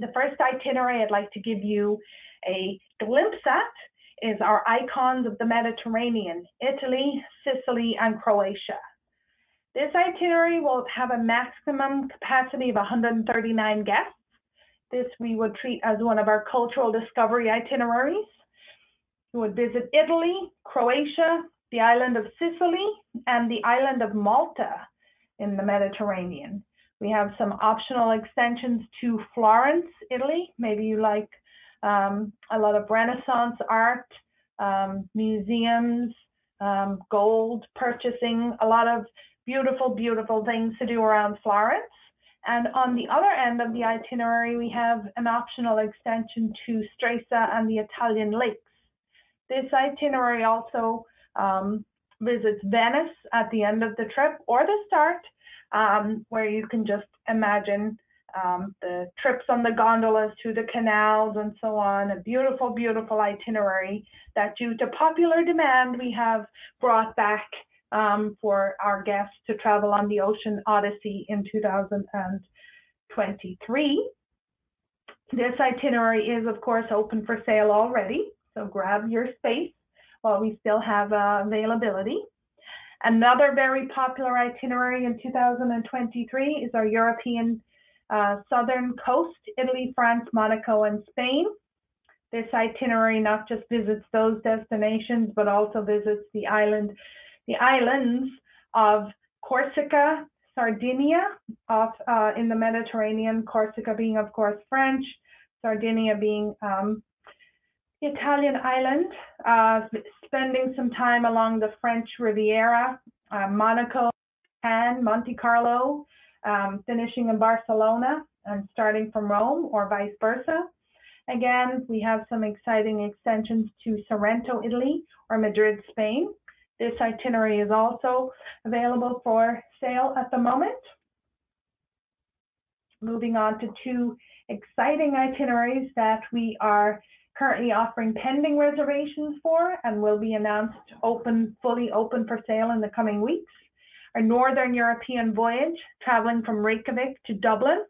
The first itinerary I'd like to give you a glimpse at is our icons of the Mediterranean, Italy, Sicily, and Croatia. This itinerary will have a maximum capacity of 139 guests. This we would treat as one of our cultural discovery itineraries. We would visit Italy, Croatia, the island of Sicily, and the island of Malta in the Mediterranean. We have some optional extensions to Florence, Italy. Maybe you like um, a lot of Renaissance art, um, museums, um, gold purchasing, a lot of beautiful, beautiful things to do around Florence. And on the other end of the itinerary, we have an optional extension to Stresa and the Italian lakes. This itinerary also um, visits Venice at the end of the trip or the start, um, where you can just imagine um, the trips on the gondolas to the canals and so on. A beautiful, beautiful itinerary that, due to popular demand, we have brought back um, for our guests to travel on the Ocean Odyssey in 2023. This itinerary is, of course, open for sale already, so grab your space while we still have uh, availability. Another very popular itinerary in 2023 is our European uh, southern coast, Italy, France, Monaco, and Spain. This itinerary not just visits those destinations, but also visits the island, the islands of Corsica, Sardinia, off uh, in the Mediterranean. Corsica being, of course, French, Sardinia being um, the Italian island. Uh, spending some time along the French Riviera, uh, Monaco, and Monte Carlo, um, finishing in Barcelona and starting from Rome or vice versa. Again, we have some exciting extensions to Sorrento, Italy or Madrid, Spain. This itinerary is also available for sale at the moment. Moving on to two exciting itineraries that we are currently offering pending reservations for and will be announced open, fully open for sale in the coming weeks our Northern European voyage, traveling from Reykjavik to Dublin.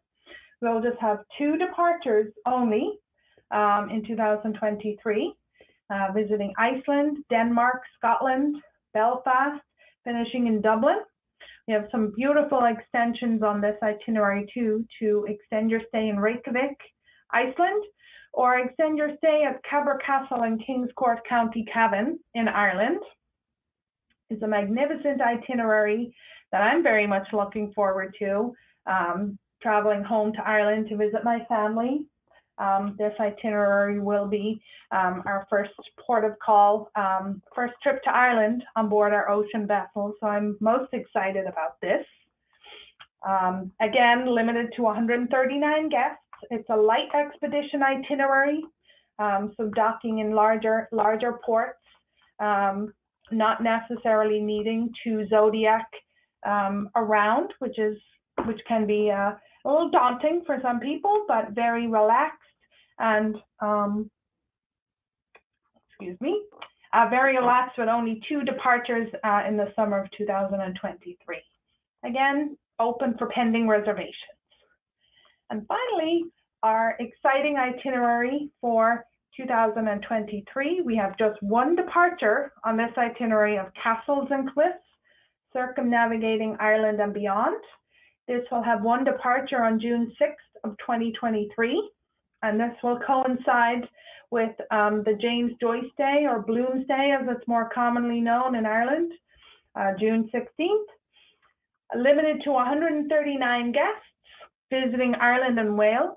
We'll just have two departures only um, in 2023, uh, visiting Iceland, Denmark, Scotland, Belfast, finishing in Dublin. We have some beautiful extensions on this itinerary too to extend your stay in Reykjavik, Iceland, or extend your stay at Cabra Castle in Kingscourt County, Cavan in Ireland It's a magnificent itinerary that I'm very much looking forward to. Um, traveling home to Ireland to visit my family. Um, this itinerary will be um, our first port of call, um, first trip to Ireland on board our ocean vessel. So I'm most excited about this. Um, again, limited to 139 guests. It's a light expedition itinerary, um, so docking in larger larger ports. Um, not necessarily needing to zodiac around, which is which can be uh, a little daunting for some people, but very relaxed and um, excuse me, uh, very relaxed with only two departures uh, in the summer of 2023. Again, open for pending reservations. And finally, our exciting itinerary for 2023, we have just one departure on this itinerary of castles and cliffs, circumnavigating Ireland and beyond. This will have one departure on June 6th of 2023, and this will coincide with um, the James Joyce Day or Bloom's Day, as it's more commonly known in Ireland, uh, June 16th. Limited to 139 guests visiting Ireland and Wales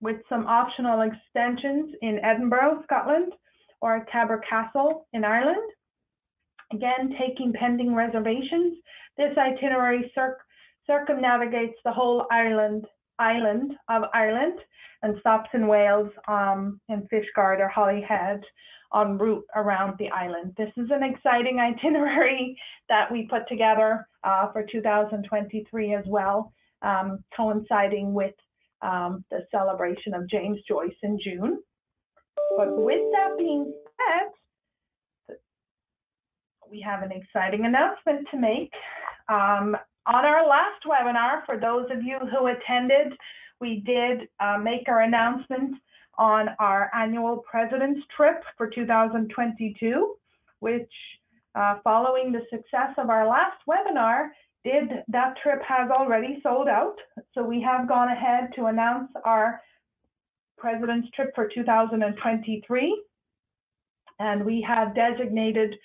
with some optional extensions in Edinburgh, Scotland, or Cabra Castle in Ireland. Again, taking pending reservations, this itinerary cir circumnavigates the whole island, island of Ireland and stops in Wales um, in Fishguard or Holyhead en route around the island. This is an exciting *laughs* itinerary that we put together uh, for 2023 as well, um, coinciding with um, the celebration of James Joyce in June. But with that being said, we have an exciting announcement to make. Um, on our last webinar, for those of you who attended, we did uh, make our announcement on our annual President's Trip for 2022, which uh, following the success of our last webinar, did that trip has already sold out. So we have gone ahead to announce our President's trip for 2023. And we have designated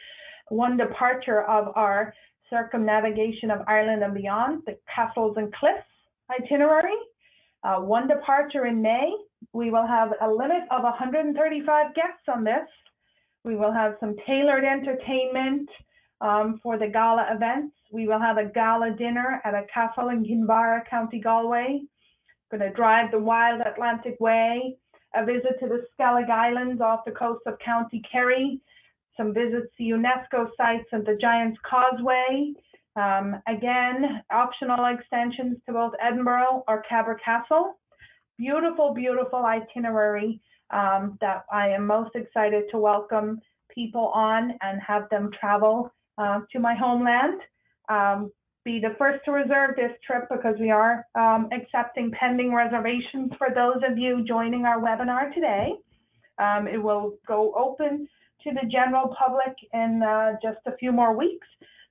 one departure of our circumnavigation of Ireland and beyond, the castles and cliffs itinerary. Uh, one departure in May. We will have a limit of 135 guests on this We will have some tailored entertainment um, for the gala events. We will have a gala dinner at a castle in Kinvara, County Galway. Going to drive the Wild Atlantic Way, a visit to the Skellig Islands off the coast of County Kerry, some visits to UNESCO sites and the Giant's Causeway. Um, again, optional extensions to both Edinburgh or Cabra Castle. Beautiful, beautiful itinerary um, that I am most excited to welcome people on and have them travel uh, to my homeland. Um, be the first to reserve this trip because we are um, accepting pending reservations for those of you joining our webinar today. Um, it will go open to the general public in uh, just a few more weeks.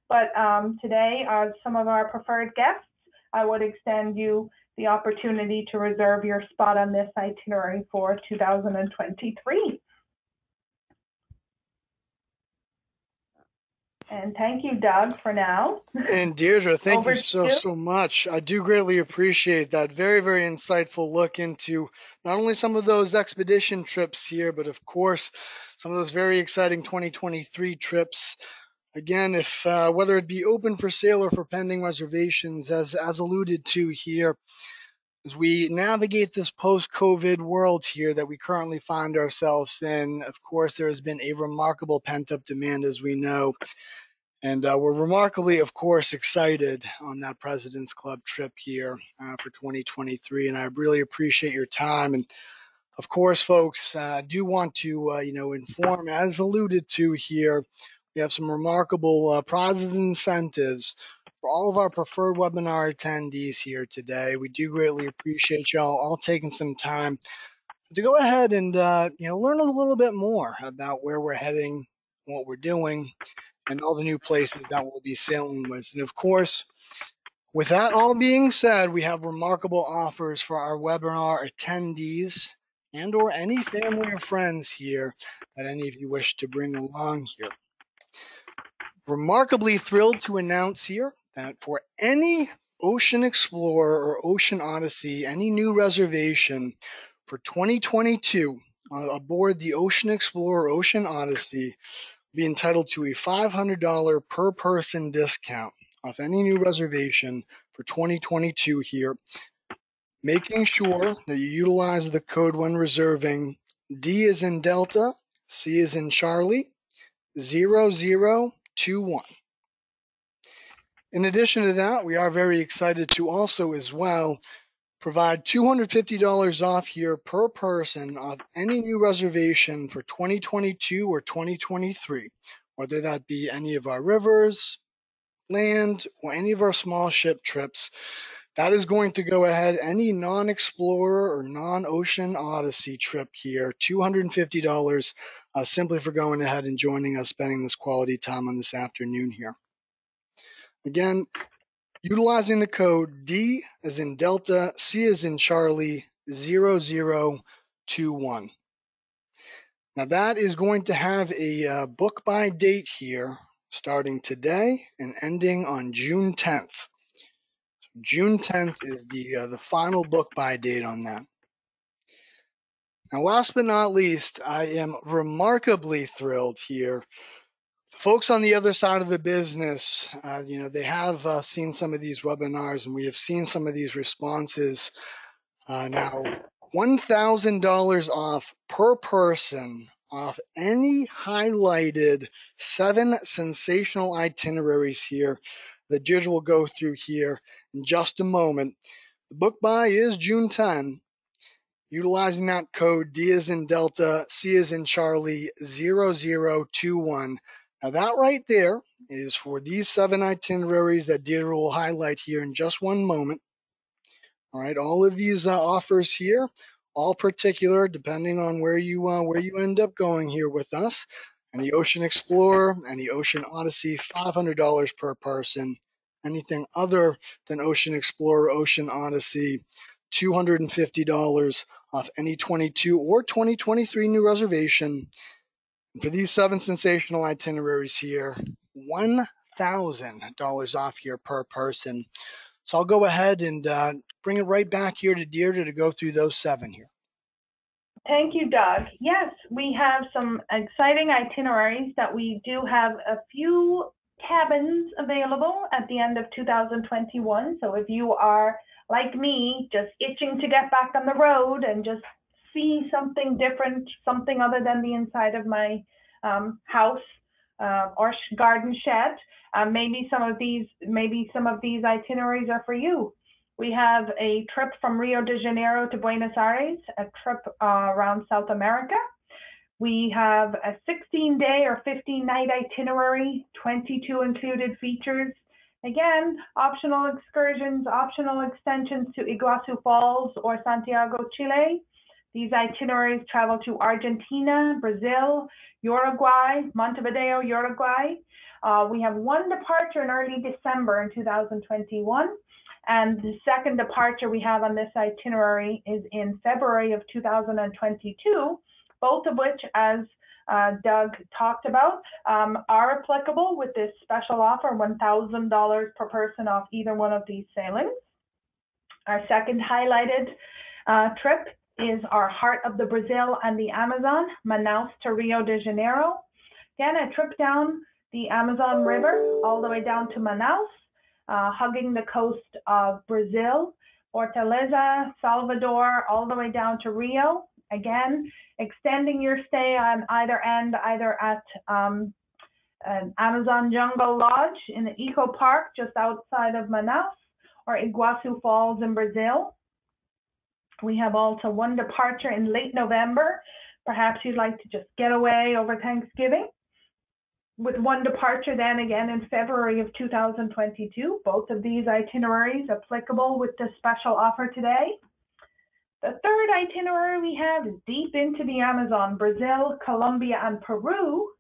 But um, today, as some of our preferred guests, I would extend you the opportunity to reserve your spot on this itinerary for 2023. And thank you, Doug, for now. And Deirdre, thank Over you so, you. so much. I do greatly appreciate that. Very, very insightful look into not only some of those expedition trips here, but of course, some of those very exciting 2023 trips. Again, if uh, whether it be open for sale or for pending reservations, as as alluded to here, as we navigate this post-COVID world here that we currently find ourselves in, of course, there has been a remarkable pent-up demand, as we know. And uh, we're remarkably, of course, excited on that President's Club trip here uh, for 2023. And I really appreciate your time. And of course, folks, uh, I do want to, uh, you know, inform, as alluded to here, we have some remarkable uh, and incentives for all of our preferred webinar attendees here today. We do greatly appreciate y'all all taking some time to go ahead and, uh, you know, learn a little bit more about where we're heading, what we're doing, and all the new places that we'll be sailing with. And of course, with that all being said, we have remarkable offers for our webinar attendees and or any family or friends here that any of you wish to bring along here. Remarkably thrilled to announce here that for any Ocean Explorer or Ocean Odyssey, any new reservation for 2022 uh, aboard the Ocean Explorer Ocean Odyssey be entitled to a $500 per person discount off any new reservation for 2022 here, making sure that you utilize the code when reserving D is in Delta, C is in Charlie, 0021. In addition to that, we are very excited to also as well provide $250 off here per person of any new reservation for 2022 or 2023, whether that be any of our rivers, land, or any of our small ship trips. That is going to go ahead any non-explorer or non-ocean odyssey trip here, $250 uh, simply for going ahead and joining us, spending this quality time on this afternoon here. Again, utilizing the code D as in Delta, C as in Charlie, 0021. Now that is going to have a uh, book by date here starting today and ending on June 10th. June 10th is the uh, the final book by date on that. Now, last but not least, I am remarkably thrilled here folks on the other side of the business, uh, you know, they have uh, seen some of these webinars and we have seen some of these responses. Uh, now, $1,000 off per person off any highlighted seven sensational itineraries here that Judge will go through here in just a moment. The book buy is June 10. Utilizing that code D is in Delta, C is in Charlie 0021. Now that right there is for these seven itineraries that Deirdre will highlight here in just one moment. All right, all of these uh, offers here, all particular depending on where you uh, where you end up going here with us. And the Ocean Explorer and the Ocean Odyssey, $500 per person. Anything other than Ocean Explorer, Ocean Odyssey, $250 off any 22 or 2023 new reservation. For these seven sensational itineraries here, $1,000 off here per person. So I'll go ahead and uh, bring it right back here to Deirdre to go through those seven here. Thank you, Doug. Yes, we have some exciting itineraries that we do have a few cabins available at the end of 2021. So if you are like me, just itching to get back on the road and just see something different, something other than the inside of my um, house uh, or garden shed, uh, maybe some of these, maybe some of these itineraries are for you. We have a trip from Rio de Janeiro to Buenos Aires, a trip uh, around South America. We have a 16 day or 15 night itinerary, 22 included features. Again, optional excursions, optional extensions to Iguazu Falls or Santiago, Chile. These itineraries travel to Argentina, Brazil, Uruguay, Montevideo, Uruguay. Uh, we have one departure in early December in 2021. And the second departure we have on this itinerary is in February of 2022, both of which, as uh, Doug talked about, um, are applicable with this special offer, $1,000 per person off either one of these sailings. Our second highlighted uh, trip is our Heart of the Brazil and the Amazon, Manaus to Rio de Janeiro. Again, a trip down the Amazon River all the way down to Manaus, uh, hugging the coast of Brazil, Fortaleza, Salvador, all the way down to Rio. Again, extending your stay on either end, either at um, an Amazon Jungle Lodge in the Eco Park just outside of Manaus or Iguazu Falls in Brazil. We have also one departure in late November. Perhaps you'd like to just get away over Thanksgiving. With one departure then again in February of 2022. Both of these itineraries applicable with the special offer today. The third itinerary we have is deep into the Amazon, Brazil, Colombia, and Peru.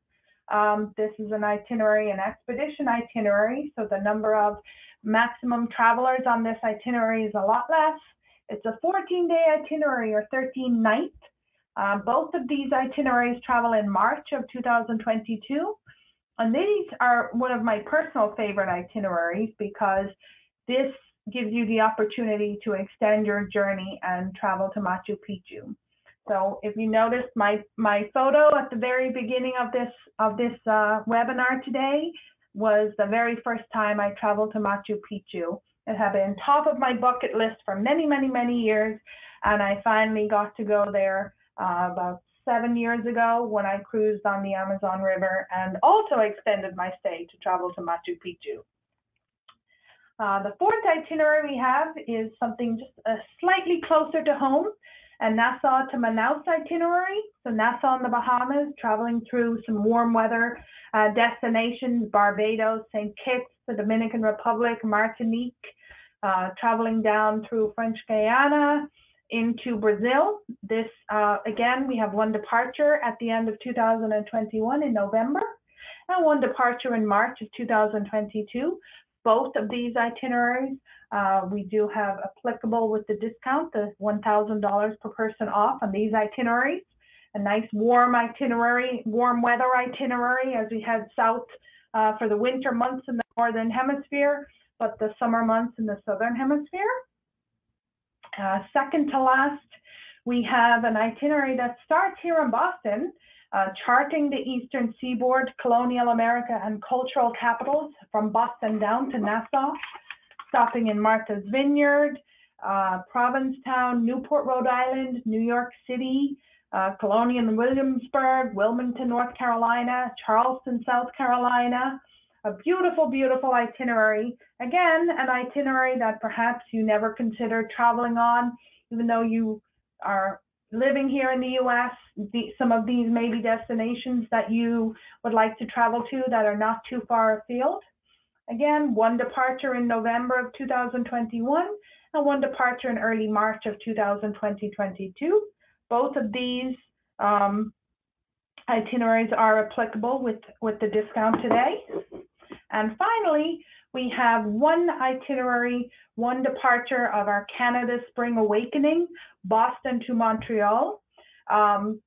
Um, this is an itinerary, an expedition itinerary, so the number of maximum travelers on this itinerary is a lot less. It's a 14 day itinerary or 13 nights. Uh, both of these itineraries travel in March of 2022. And these are one of my personal favorite itineraries because this gives you the opportunity to extend your journey and travel to Machu Picchu. So if you noticed my, my photo at the very beginning of this, of this uh, webinar today was the very first time I traveled to Machu Picchu. It had been top of my bucket list for many, many, many years. And I finally got to go there uh, about seven years ago when I cruised on the Amazon River and also extended my stay to travel to Machu Picchu. Uh, the fourth itinerary we have is something just uh, slightly closer to home, and Nassau to Manaus itinerary. So Nassau in the Bahamas, traveling through some warm weather uh, destinations, Barbados, St. Kitts, the Dominican Republic, Martinique, uh, traveling down through French Guiana into Brazil. This, uh, again, we have one departure at the end of 2021 in November and one departure in March of 2022 both of these itineraries. Uh, we do have applicable with the discount, the $1,000 per person off on these itineraries. A nice warm itinerary, warm weather itinerary as we head south uh, for the winter months in northern hemisphere, but the summer months in the southern hemisphere. Uh, second to last, we have an itinerary that starts here in Boston uh, charting the eastern seaboard, colonial America, and cultural capitals from Boston down to Nassau, stopping in Martha's Vineyard, uh, Provincetown, Newport, Rhode Island, New York City, uh, Colonial Williamsburg, Wilmington, North Carolina, Charleston, South Carolina. A beautiful, beautiful itinerary. Again, an itinerary that perhaps you never considered traveling on, even though you are living here in the US, the, some of these may be destinations that you would like to travel to that are not too far afield. Again, one departure in November of 2021 and one departure in early March of 2022. Both of these um, itineraries are applicable with, with the discount today. And finally, we have one itinerary, one departure of our Canada Spring Awakening, Boston to Montreal, um,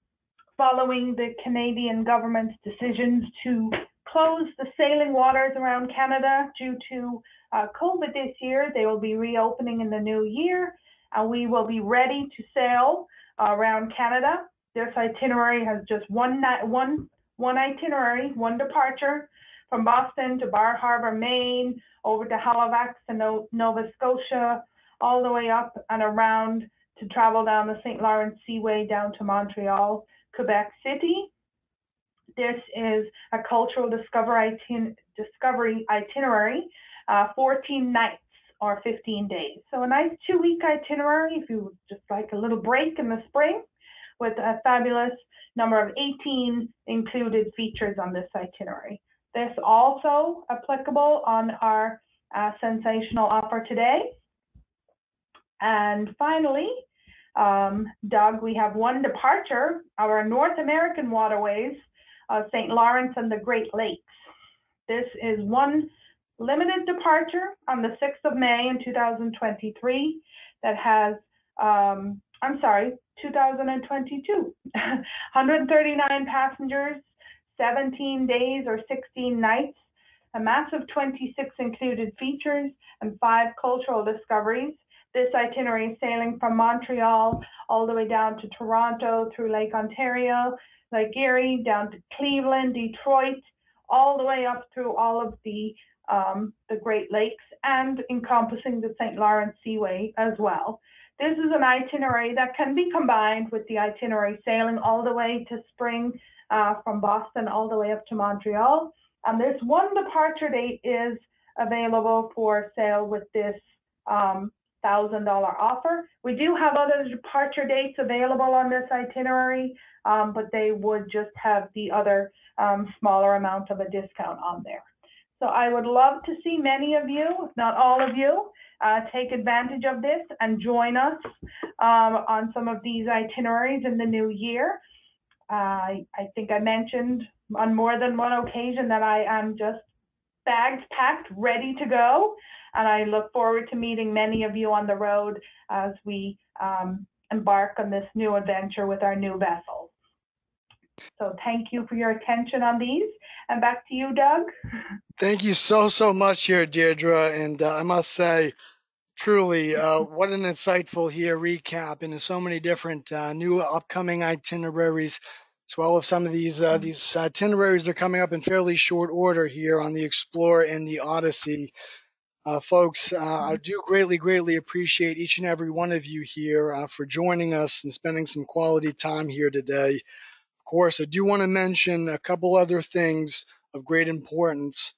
following the Canadian government's decisions to close the sailing waters around Canada due to uh, COVID this year. They will be reopening in the new year. and we will be ready to sail uh, around Canada. This itinerary has just one, one, one itinerary, one departure from Boston to Bar Harbor, Maine, over to Halifax to Nova Scotia, all the way up and around to travel down the St. Lawrence Seaway down to Montreal, Quebec City. This is a cultural discovery, discovery itinerary, uh, 14 nights or 15 days. So a nice two week itinerary if you just like a little break in the spring with a fabulous number of 18 included features on this itinerary. This also applicable on our uh, sensational offer today. And finally, um, Doug, we have one departure, our North American waterways, St. Lawrence and the Great Lakes. This is one limited departure on the 6th of May in 2023 that has, um, I'm sorry, 2022, 139 *laughs* passengers, 17 days or 16 nights, a massive 26 included features, and five cultural discoveries. This itinerary is sailing from Montreal all the way down to Toronto through Lake Ontario, Lake Erie, down to Cleveland, Detroit, all the way up through all of the um, the Great Lakes and encompassing the St. Lawrence Seaway as well. This is an itinerary that can be combined with the itinerary sailing all the way to spring uh, from Boston all the way up to Montreal. And this one departure date is available for sale with this um, $1,000 offer. We do have other departure dates available on this itinerary, um, but they would just have the other um, smaller amount of a discount on there. So I would love to see many of you, if not all of you, uh, take advantage of this and join us um, on some of these itineraries in the new year. I think I mentioned on more than one occasion that I am just bags packed, ready to go. And I look forward to meeting many of you on the road as we um, embark on this new adventure with our new vessels. So thank you for your attention on these. And back to you, Doug. Thank you so, so much here, Deirdre. And uh, I must say, truly, *laughs* uh, what an insightful here recap into so many different uh, new upcoming itineraries, as well as some of these uh, these itineraries are coming up in fairly short order here on the Explorer and the Odyssey. Uh, folks, uh, I do greatly, greatly appreciate each and every one of you here uh, for joining us and spending some quality time here today. Of course, I do want to mention a couple other things of great importance.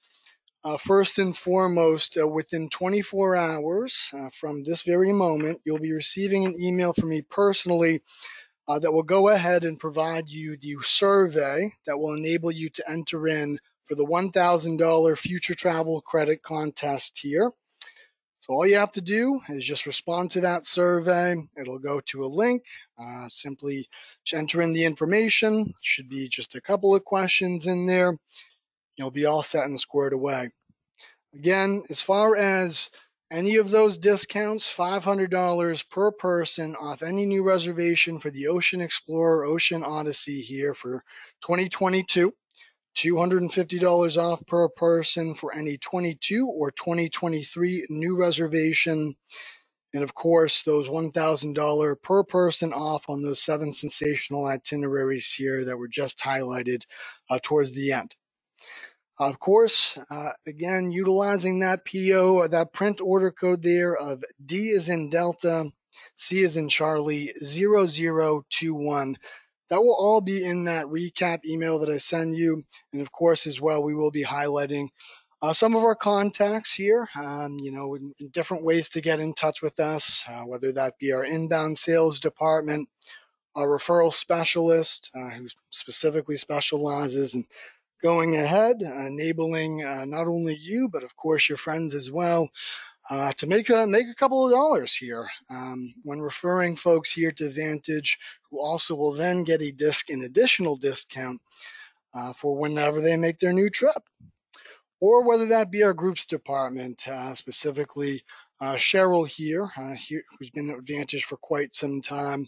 Uh, first and foremost, uh, within 24 hours uh, from this very moment, you'll be receiving an email from me personally that will go ahead and provide you the survey that will enable you to enter in for the $1,000 future travel credit contest here. So all you have to do is just respond to that survey. It'll go to a link. Uh, simply enter in the information. Should be just a couple of questions in there. You'll be all set and squared away. Again, as far as any of those discounts, $500 per person off any new reservation for the Ocean Explorer Ocean Odyssey here for 2022. $250 off per person for any 22 or 2023 new reservation. And of course, those $1,000 per person off on those seven sensational itineraries here that were just highlighted uh, towards the end. Of course, uh, again, utilizing that PO, that print order code there of D is in Delta, C is in Charlie, 0021 that will all be in that recap email that I send you. And of course, as well, we will be highlighting uh, some of our contacts here, um, you know, in, in, different ways to get in touch with us, uh, whether that be our inbound sales department, our referral specialist uh, who specifically specializes in going ahead, enabling uh, not only you, but of course your friends as well uh, to make a make a couple of dollars here um, when referring folks here to Vantage, who also will then get a disc an additional discount uh, for whenever they make their new trip, or whether that be our groups department, uh, specifically uh, Cheryl here, uh, here, who's been at Vantage for quite some time.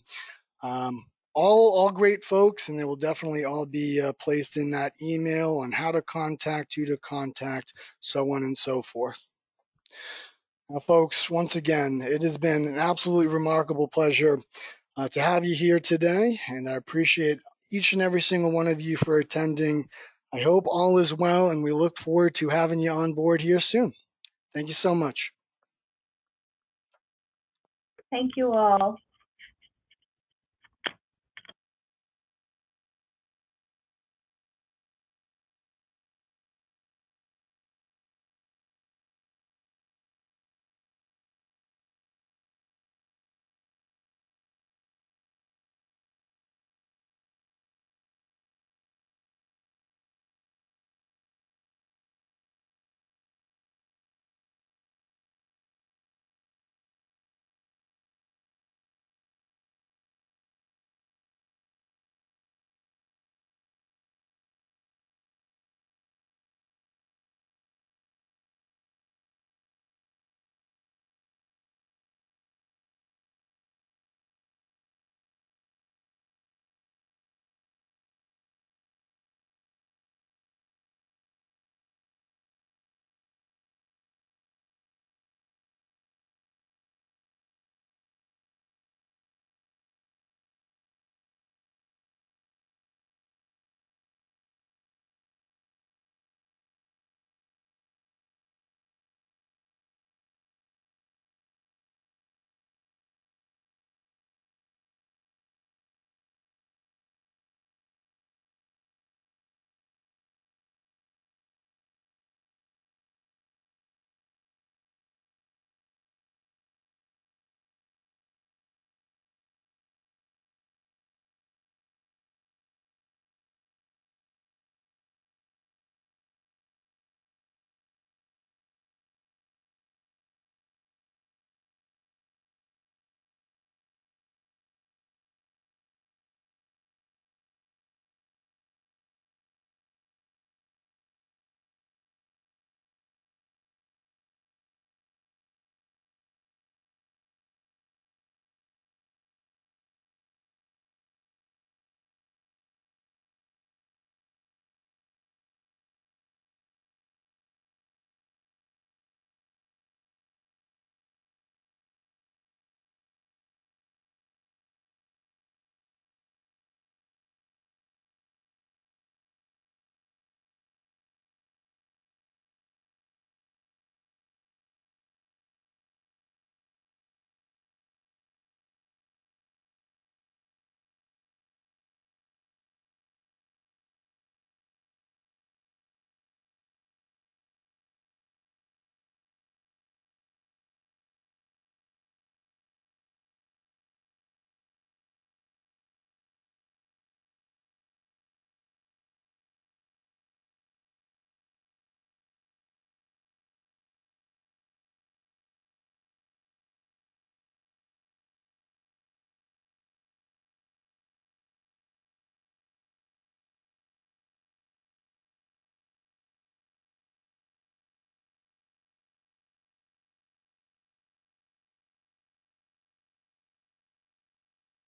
Um, all all great folks, and they will definitely all be uh, placed in that email on how to contact, who to contact, so on and so forth. Now, folks, once again, it has been an absolutely remarkable pleasure uh, to have you here today, and I appreciate each and every single one of you for attending. I hope all is well, and we look forward to having you on board here soon. Thank you so much. Thank you all.